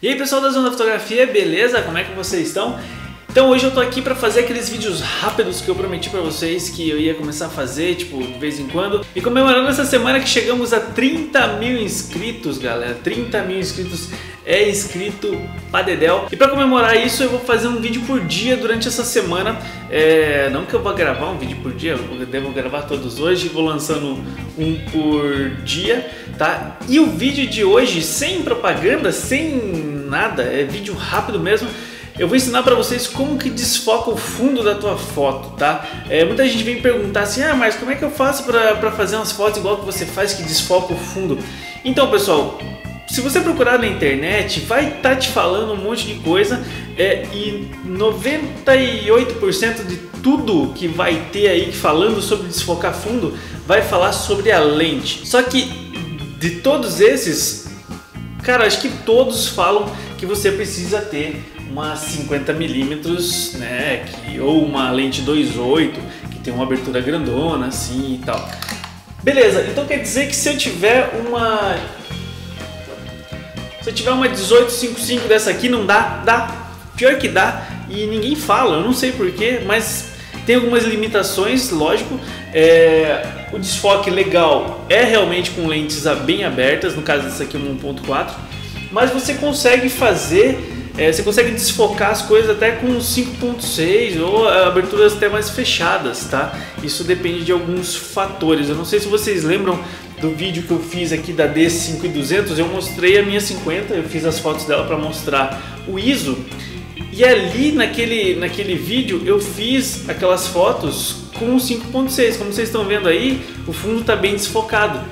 E aí pessoal da Zona Fotografia, beleza? Como é que vocês estão? Então hoje eu tô aqui para fazer aqueles vídeos rápidos que eu prometi para vocês que eu ia começar a fazer, tipo, de vez em quando. E comemorando essa semana que chegamos a 30 mil inscritos, galera. 30 mil inscritos é inscrito pra Dedel. E para comemorar isso eu vou fazer um vídeo por dia durante essa semana. É... Não que eu vou gravar um vídeo por dia, eu devo gravar todos hoje, vou lançando um por dia, tá? E o vídeo de hoje, sem propaganda, sem nada, é vídeo rápido mesmo. Eu vou ensinar para vocês como que desfoca o fundo da tua foto, tá? É, muita gente vem perguntar assim, ah, mas como é que eu faço para fazer umas fotos igual que você faz que desfoca o fundo? Então, pessoal, se você procurar na internet, vai estar tá te falando um monte de coisa é, e 98% de tudo que vai ter aí falando sobre desfocar fundo vai falar sobre a lente. Só que de todos esses, Cara, acho que todos falam que você precisa ter uma 50 milímetros, né, que, ou uma lente 2.8 que tem uma abertura grandona assim e tal. Beleza, então quer dizer que se eu tiver uma se eu tiver uma 1855 dessa aqui não dá, dá, pior que dá e ninguém fala, eu não sei porquê, mas tem algumas limitações, lógico. É, o desfoque legal é realmente com lentes bem abertas, no caso dessa aqui é 1.4, mas você consegue fazer, é, você consegue desfocar as coisas até com 5.6 ou aberturas até mais fechadas, tá? Isso depende de alguns fatores. Eu não sei se vocês lembram do vídeo que eu fiz aqui da D5200, eu mostrei a minha 50, eu fiz as fotos dela para mostrar o ISO e ali naquele, naquele vídeo eu fiz aquelas fotos com 5.6. Como vocês estão vendo aí, o fundo está bem desfocado.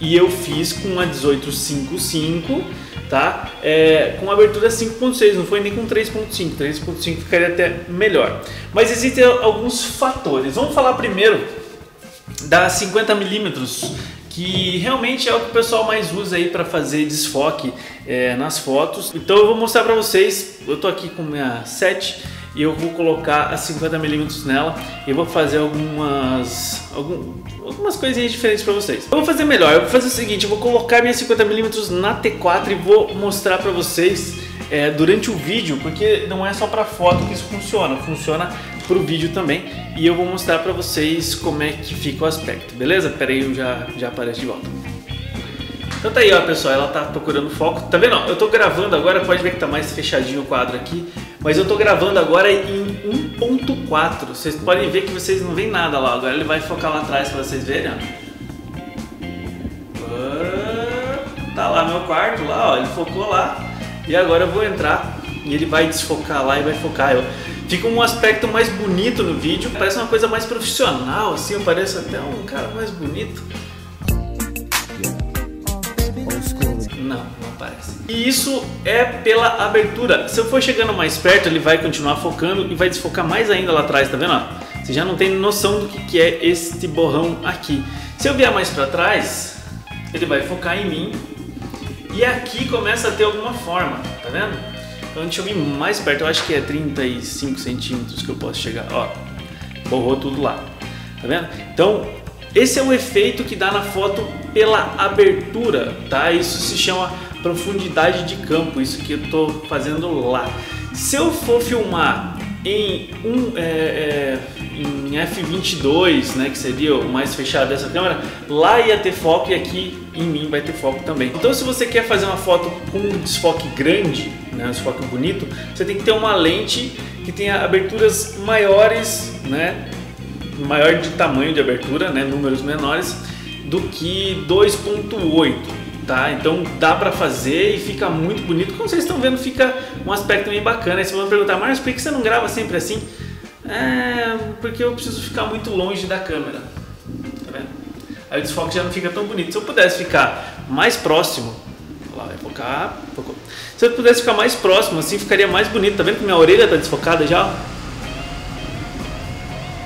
E eu fiz com a 1855, tá? É, com abertura 5.6, não foi nem com 3.5. 3.5 ficaria até melhor. Mas existem alguns fatores. Vamos falar primeiro da 50mm que realmente é o que o pessoal mais usa aí para fazer desfoque é, nas fotos. Então eu vou mostrar para vocês, eu tô aqui com minha 7 e eu vou colocar a 50mm nela e vou fazer algumas algum, algumas coisinhas diferentes para vocês. Eu vou fazer melhor, eu vou fazer o seguinte, eu vou colocar minha 50mm na T4 e vou mostrar para vocês é, durante o vídeo, porque não é só para foto que isso funciona, funciona para o vídeo também e eu vou mostrar para vocês como é que fica o aspecto, beleza? Pera aí, eu já, já apareço de volta. Então tá aí, ó, pessoal, ela tá procurando foco. Tá vendo? Eu tô gravando agora, pode ver que tá mais fechadinho o quadro aqui, mas eu tô gravando agora em 1.4. Vocês podem ver que vocês não veem nada lá. Agora ele vai focar lá atrás para vocês verem, ó. Tá lá meu quarto, lá, ó, ele focou lá. E agora eu vou entrar e ele vai desfocar lá e vai focar. Eu, fica um aspecto mais bonito no vídeo, parece uma coisa mais profissional, assim, parece até um cara mais bonito. Não, não parece. E isso é pela abertura. Se eu for chegando mais perto, ele vai continuar focando e vai desfocar mais ainda lá atrás, tá vendo? Você já não tem noção do que é este borrão aqui. Se eu vier mais para trás, ele vai focar em mim e aqui começa a ter alguma forma, tá vendo? Então deixa eu vir mais perto, eu acho que é 35 centímetros que eu posso chegar. Ó, borrou tudo lá. Tá vendo? Então, esse é o efeito que dá na foto pela abertura, tá? Isso se chama profundidade de campo, isso que eu tô fazendo lá. Se eu for filmar em um é, é, em f22, né, que seria o mais fechado dessa câmera, lá ia ter foco e aqui em mim vai ter foco também. Então, se você quer fazer uma foto com um desfoque grande, né, um bonito, você tem que ter uma lente que tenha aberturas maiores, né, maior de tamanho de abertura, né, números menores do que 2.8 tá? Então dá para fazer e fica muito bonito. Como vocês estão vendo, fica um aspecto bem bacana. Aí vocês vão perguntar, mas por que você não grava sempre assim? É, porque eu preciso ficar muito longe da câmera, tá vendo? Aí o desfoque já não fica tão bonito. Se eu pudesse ficar mais próximo, lá vai focar. Se eu pudesse ficar mais próximo, assim ficaria mais bonito. Tá vendo que minha orelha tá desfocada já?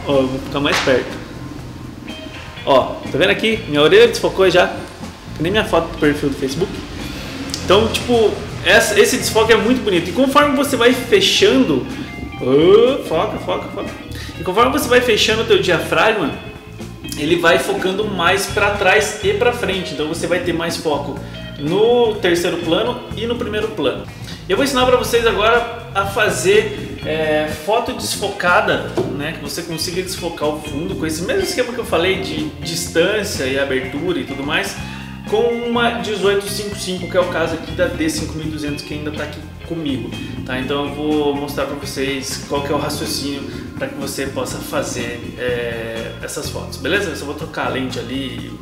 Ó, eu vou ficar mais perto. Ó, tá vendo aqui? Minha orelha desfocou já que nem minha foto do perfil do Facebook. Então, tipo, essa, esse desfoque é muito bonito. E conforme você vai fechando, oh, foca, foca, foca. E conforme você vai fechando o teu diafragma, ele vai focando mais para trás e para frente. Então você vai ter mais foco no terceiro plano e no primeiro plano. Eu vou ensinar para vocês agora a fazer é, foto desfocada, né, que você consiga desfocar o fundo com esse mesmo esquema que eu falei de distância e abertura e tudo mais, com uma 1855, que é o caso aqui da D5200 que ainda está aqui comigo, tá? Então eu vou mostrar para vocês qual que é o raciocínio para que você possa fazer é, essas fotos, beleza? Eu só vou trocar a lente ali.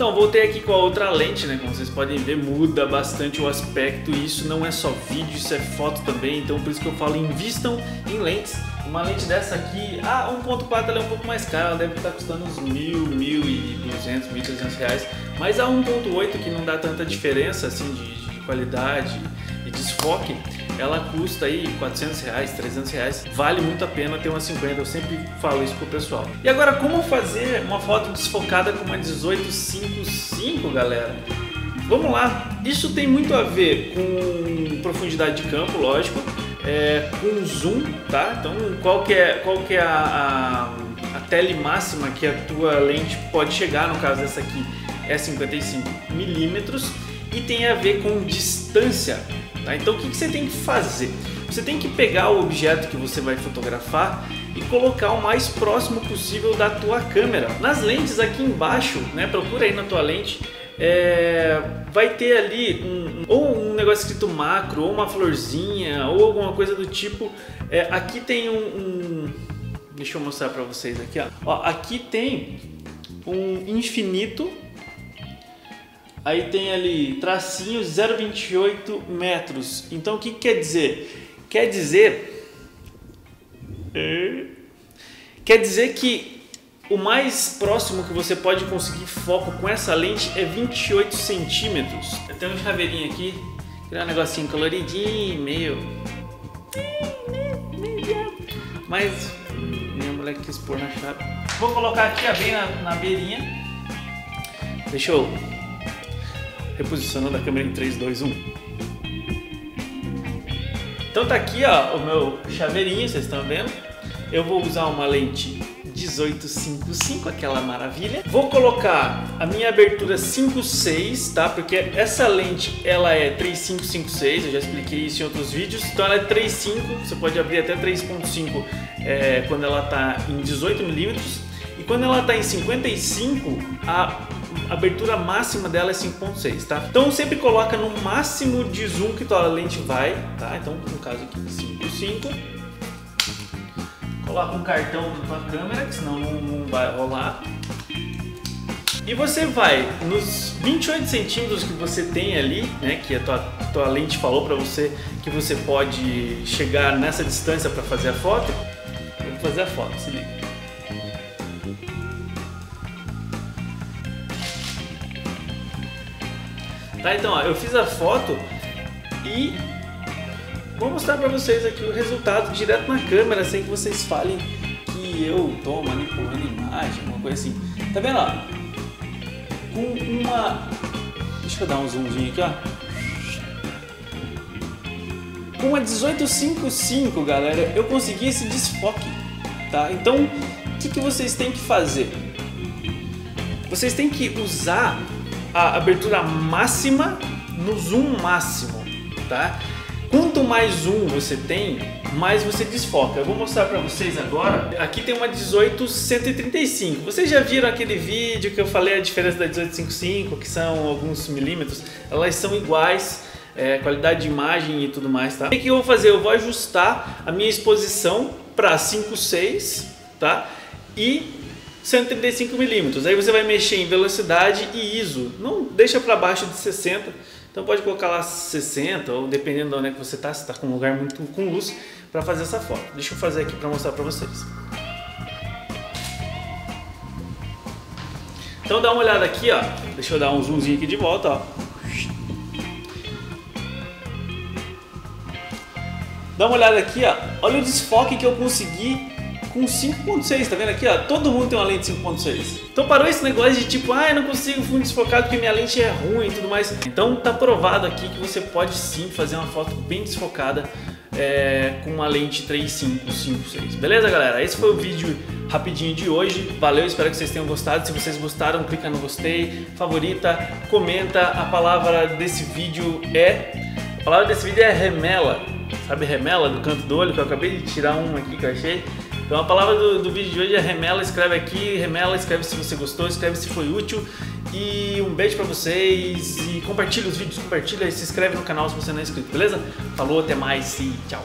Então, voltei aqui com a outra lente, né? Como vocês podem ver, muda bastante o aspecto. E isso não é só vídeo, isso é foto também. Então, por isso que eu falo, invistam em lentes. Uma lente dessa aqui, a 1.4 ela é um pouco mais cara, ela deve estar custando uns mil, mil e duzentos, mil trezentos reais. Mas a 1.8 que não dá tanta diferença assim de, de qualidade desfoque, ela custa aí 400 reais, 300 reais. Vale muito a pena ter uma 50, eu sempre falo isso pro pessoal. E agora, como fazer uma foto desfocada com uma 1855, galera? Vamos lá, isso tem muito a ver com profundidade de campo, lógico, é, com zoom, tá? Então, qual que é, qual que é a, a, a tele máxima que a tua lente pode chegar, no caso dessa aqui é 55 milímetros, e tem a ver com distância Tá? Então o que, que você tem que fazer? Você tem que pegar o objeto que você vai fotografar e colocar o mais próximo possível da tua câmera. Nas lentes aqui embaixo, né, procura aí na tua lente, é, vai ter ali um, ou um negócio escrito macro, ou uma florzinha, ou alguma coisa do tipo. É, aqui tem um, um, Deixa eu mostrar para vocês aqui. Ó. ó. aqui tem um infinito Aí tem ali tracinho 0,28 metros. Então o que, que quer dizer? Quer dizer. É, quer dizer que o mais próximo que você pode conseguir foco com essa lente é 28 centímetros. Eu tenho um chaveirinho aqui, que é um negocinho coloridinho, meio. Mas minha mulher quis pôr na chave. Vou colocar aqui bem na, na beirinha. Deixa eu reposicionando a câmera em 3, 2, 1. Então tá aqui ó, o meu chaveirinho, vocês estão vendo? Eu vou usar uma lente 1855, aquela maravilha. Vou colocar a minha abertura 5.6, tá? Porque essa lente ela é 3556, eu já expliquei isso em outros vídeos. Então ela é 3.5, você pode abrir até 3.5 é, quando ela tá em 18 milímetros. E quando ela tá em 55, a abertura máxima dela é 5.6, tá? Então sempre coloca no máximo de zoom que tua lente vai, tá? Então no caso aqui 5.5. Coloca um cartão na tua câmera, que senão não, não vai rolar. E você vai nos 28 centímetros que você tem ali, né, que a tua, tua lente falou para você que você pode chegar nessa distância para fazer a foto. Vou fazer a foto, se liga. Tá, então ó, eu fiz a foto e vou mostrar para vocês aqui o resultado direto na câmera, sem que vocês falem que eu tô manipulando imagem, alguma coisa assim. Tá vendo, ó? Com uma... Deixa eu dar um zoomzinho aqui, ó. Com uma 1855, galera, eu consegui esse desfoque, tá? Então, o que, que vocês têm que fazer? Vocês têm que usar a abertura máxima no zoom máximo, tá? Quanto mais zoom você tem, mais você desfoca. Eu vou mostrar para vocês agora. Aqui tem uma 18135. Vocês já viram aquele vídeo que eu falei a diferença da 1855, que são alguns milímetros? Elas são iguais, é, qualidade de imagem e tudo mais, tá? O que eu vou fazer? Eu vou ajustar a minha exposição para 5.6, tá? E 135 milímetros. Aí você vai mexer em velocidade e ISO. Não deixa para baixo de 60. Então pode colocar lá 60 ou dependendo de onde é que você está, se está com um lugar muito com luz para fazer essa foto. Deixa eu fazer aqui para mostrar para vocês. Então dá uma olhada aqui, ó. Deixa eu dar um zoomzinho aqui de volta, ó. Dá uma olhada aqui, ó. Olha o desfoque que eu consegui com 5.6, tá vendo aqui, ó? Todo mundo tem uma lente 5.6. Então parou esse negócio de tipo, ah, eu não consigo fundo desfocado porque minha lente é ruim e tudo mais. Então tá provado aqui que você pode sim fazer uma foto bem desfocada é, com uma lente 3556. Beleza, galera? Esse foi o vídeo rapidinho de hoje. Valeu, espero que vocês tenham gostado. Se vocês gostaram, clica no gostei, favorita, comenta. A palavra desse vídeo é. A palavra desse vídeo é remela. Sabe remela do canto do olho? Que eu acabei de tirar um aqui que eu achei. Então a palavra do, do vídeo de hoje é remela. Escreve aqui, remela, escreve se você gostou, escreve se foi útil. E um beijo pra vocês. E compartilha os vídeos, compartilha e se inscreve no canal se você não é inscrito, beleza? Falou, até mais e tchau.